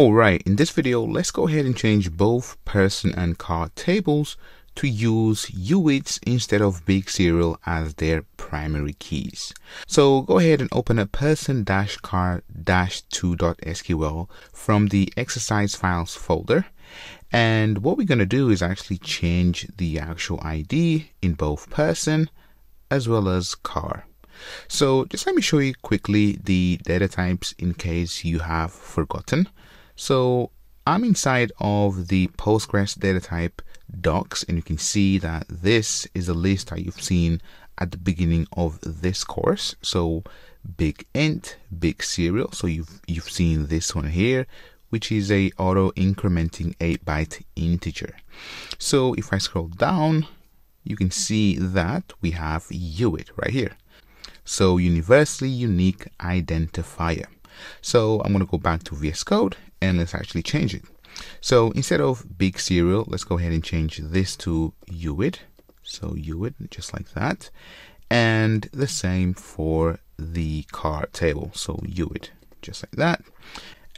Alright, in this video, let's go ahead and change both person and car tables to use UUIDs instead of big serial as their primary keys. So go ahead and open up person-car-2.sql from the exercise files folder. And what we're going to do is actually change the actual ID in both person as well as car. So just let me show you quickly the data types in case you have forgotten. So I'm inside of the Postgres data type docs and you can see that this is a list that you've seen at the beginning of this course. So big int, big serial. So you've you've seen this one here, which is a auto incrementing 8 byte integer. So if I scroll down, you can see that we have UUID right here. So universally unique identifier. So I'm going to go back to VS Code and let's actually change it. So instead of big serial, let's go ahead and change this to UUID. So UUID, just like that. And the same for the car table. So UUID, just like that.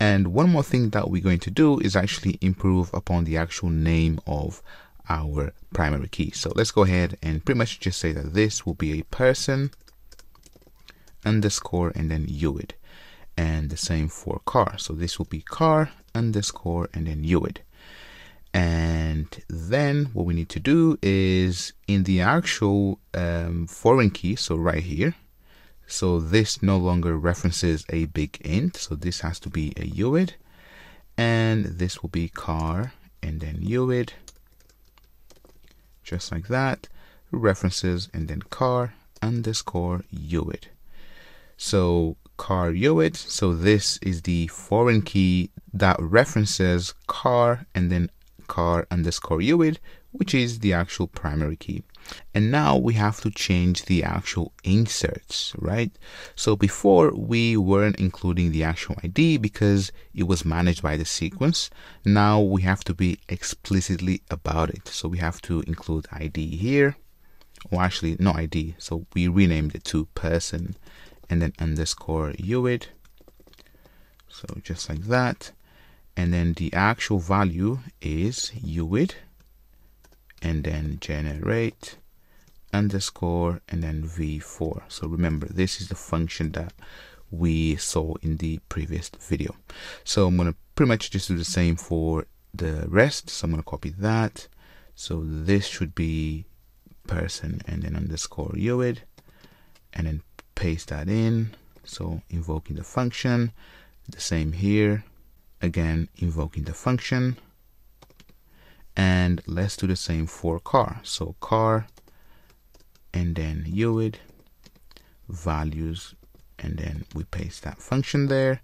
And one more thing that we're going to do is actually improve upon the actual name of our primary key. So let's go ahead and pretty much just say that this will be a person underscore and then UUID. And the same for car. So this will be car underscore and then UUID. And then what we need to do is in the actual um, foreign key, so right here, so this no longer references a big int, so this has to be a UUID, and this will be car and then UUID, just like that, references and then car underscore UUID. So car UUID. So this is the foreign key that references car and then car underscore UUID, which is the actual primary key. And now we have to change the actual inserts, right? So before we weren't including the actual ID because it was managed by the sequence. Now we have to be explicitly about it. So we have to include ID here, or actually not ID. So we renamed it to person and then underscore UUID. So just like that. And then the actual value is UUID and then generate underscore and then v4. So remember, this is the function that we saw in the previous video. So I'm going to pretty much just do the same for the rest. So I'm going to copy that. So this should be person and then underscore UUID and then paste that in. So invoking the function the same here. Again invoking the function. And let's do the same for car. So car and then UUID values and then we paste that function there.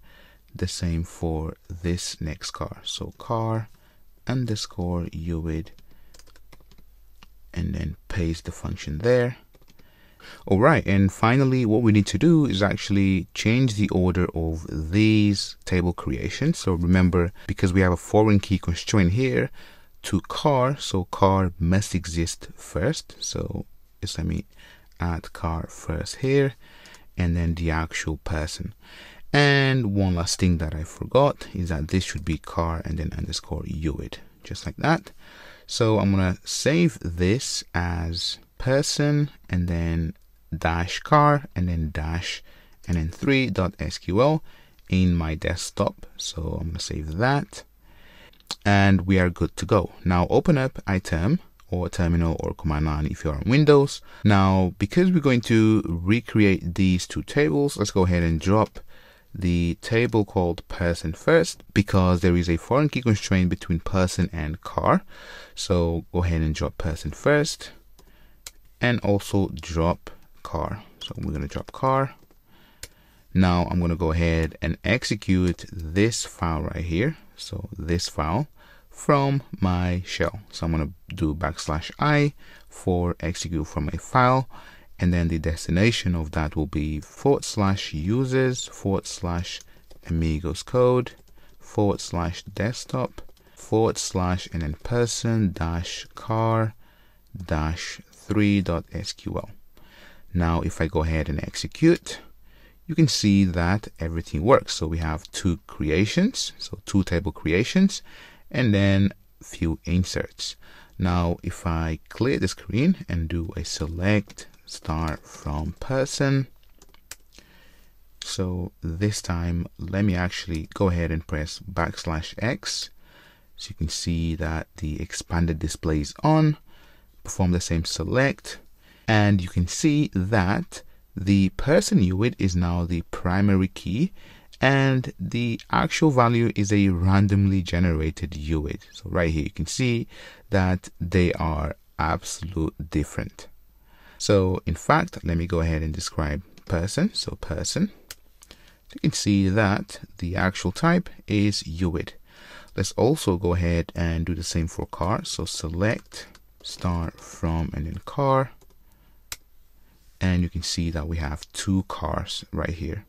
The same for this next car. So car underscore UUID and then paste the function there all right, and finally, what we need to do is actually change the order of these table creations. So remember, because we have a foreign key constraint here to car, so car must exist first. So just let me add car first here, and then the actual person. And one last thing that I forgot is that this should be car and then underscore UUID, just like that. So I'm gonna save this as person and then dash car and then dash and then 3.sql in my desktop. So I'm going to save that and we are good to go. Now open up iTerm or terminal or command line if you're on Windows. Now, because we're going to recreate these two tables, let's go ahead and drop the table called person first because there is a foreign key constraint between person and car. So go ahead and drop person first and also drop car. So we're going to drop car. Now I'm going to go ahead and execute this file right here. So this file from my shell. So I'm going to do backslash i for execute from a file. And then the destination of that will be forward slash users forward slash amigoscode forward slash desktop forward slash and then person dash car dash 3.sql. Now, if I go ahead and execute, you can see that everything works. So we have two creations, so two table creations, and then few inserts. Now, if I clear the screen and do a select star from person, so this time, let me actually go ahead and press backslash X. So you can see that the expanded display is on. Perform the same select. And you can see that the person UUID is now the primary key and the actual value is a randomly generated UUID. So right here you can see that they are absolute different. So in fact, let me go ahead and describe person. So person you can see that the actual type is UUID. Let's also go ahead and do the same for car. So select, star from, and then car. And you can see that we have two cars right here.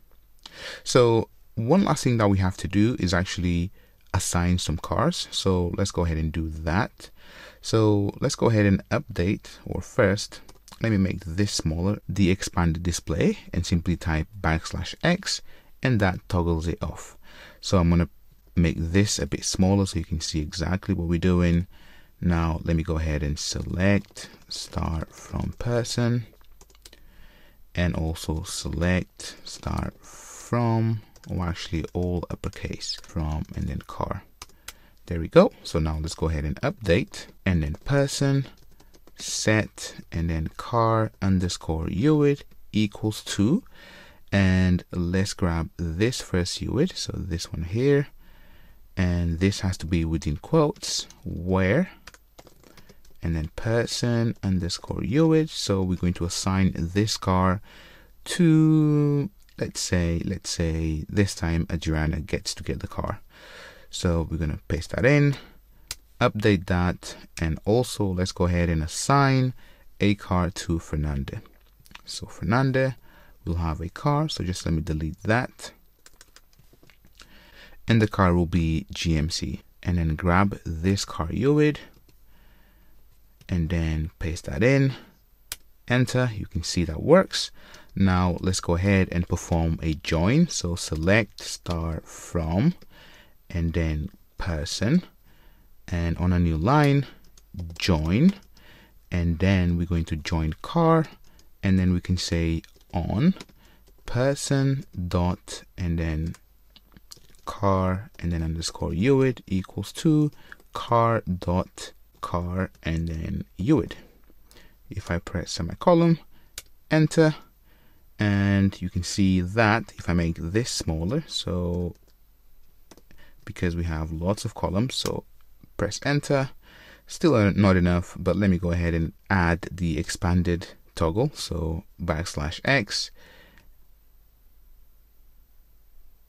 So one last thing that we have to do is actually assign some cars. So let's go ahead and do that. So let's go ahead and update, or first, let me make this smaller, the expanded display, and simply type backslash X and that toggles it off. So I'm going to make this a bit smaller so you can see exactly what we're doing. Now let me go ahead and select star from person and also select star from or actually all uppercase from and then car. There we go. So now let's go ahead and update and then person set and then car underscore UUID equals to and let's grab this first UUID so this one here and this has to be within quotes where and then person underscore UUID so we're going to assign this car to let's say let's say this time Adriana gets to get the car so we're going to paste that in update that and also let's go ahead and assign a car to Fernanda so Fernanda we'll have a car. So just let me delete that. And the car will be GMC. And then grab this car UUID and then paste that in. Enter. You can see that works. Now let's go ahead and perform a join. So select star from and then person and on a new line join and then we're going to join car and then we can say on person dot and then car and then underscore UUID equals to car dot car and then UUID. If I press semicolon, enter, and you can see that if I make this smaller, so because we have lots of columns, so press enter, still not enough, but let me go ahead and add the expanded toggle. So backslash X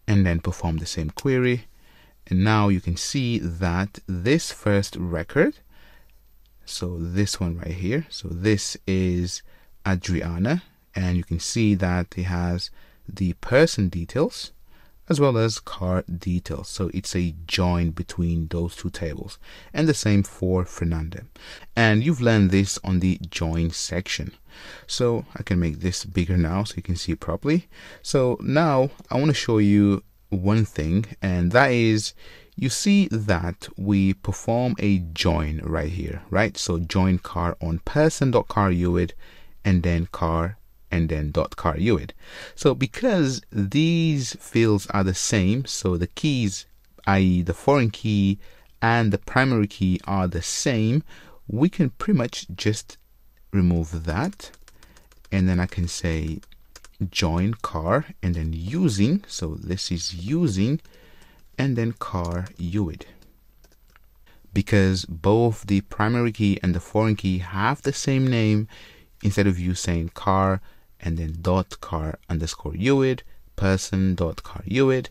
and then perform the same query. And now you can see that this first record, so this one right here, so this is Adriana, and you can see that it has the person details as well as car details. So it's a join between those two tables. And the same for Fernanda. And you've learned this on the join section. So I can make this bigger now so you can see properly. So now I want to show you one thing and that is you see that we perform a join right here, right? So join car on person.car UUID and then car and then dot car. So because these fields are the same, so the keys, i.e. the foreign key and the primary key are the same, we can pretty much just remove that. And then I can say join car and then using, so this is using, and then car UUID. Because both the primary key and the foreign key have the same name, instead of you saying car and then dot car underscore UUID, person dot car UUID,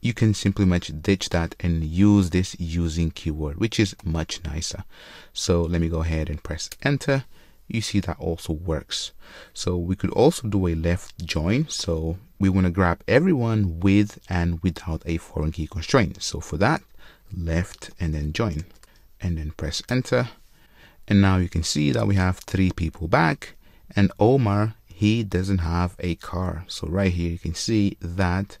you can simply much ditch that and use this using keyword, which is much nicer. So let me go ahead and press enter. You see that also works. So we could also do a left join. So we want to grab everyone with and without a foreign key constraint. So for that, left and then join and then press enter. And now you can see that we have three people back and Omar he doesn't have a car. So right here you can see that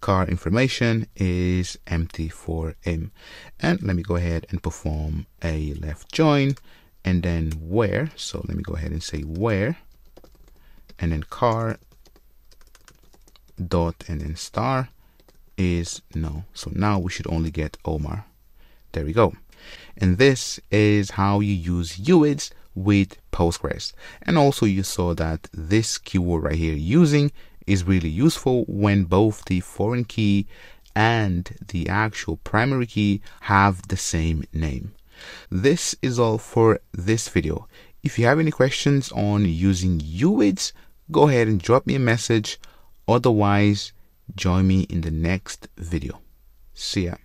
car information is empty for him. And let me go ahead and perform a left join and then where. So let me go ahead and say where and then car dot and then star is no. So now we should only get Omar. There we go. And this is how you use UUIDs with Postgres. And also you saw that this keyword right here using is really useful when both the foreign key and the actual primary key have the same name. This is all for this video. If you have any questions on using UUIDs, go ahead and drop me a message. Otherwise, join me in the next video. See ya.